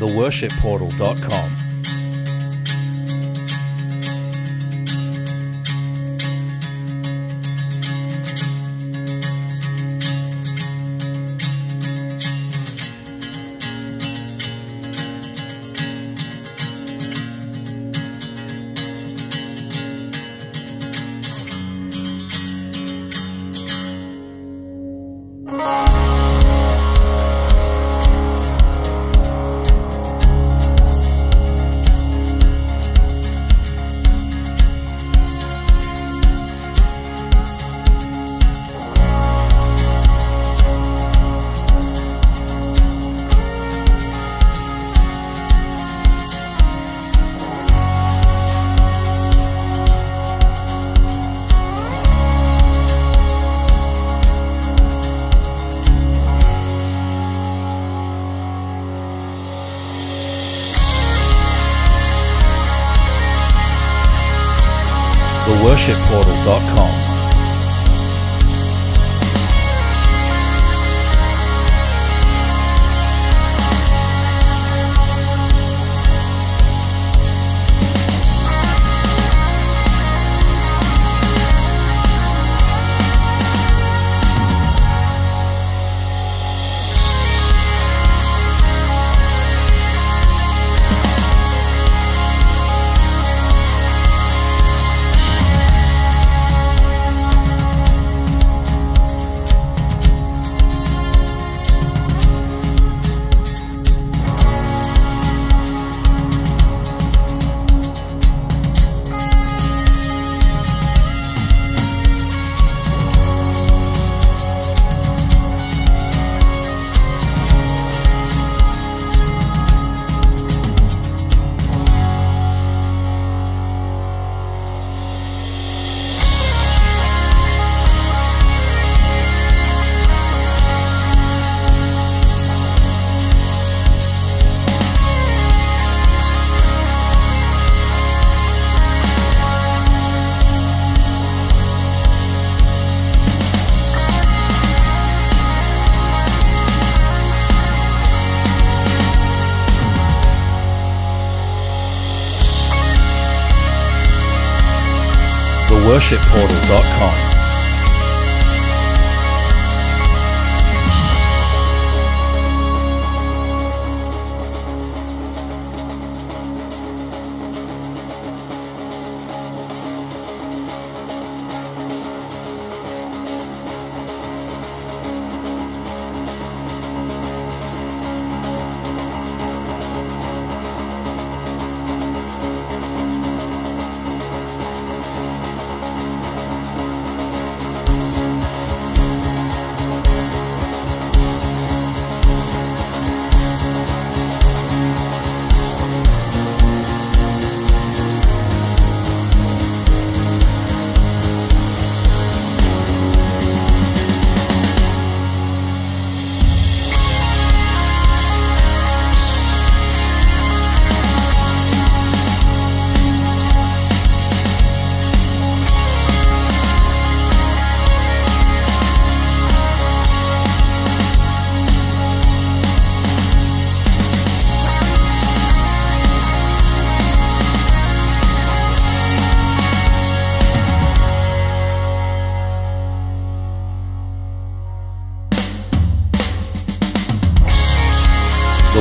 theworshipportal.com. theworshipportal.com. theworshipportal.com.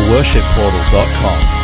theworshipportal.com.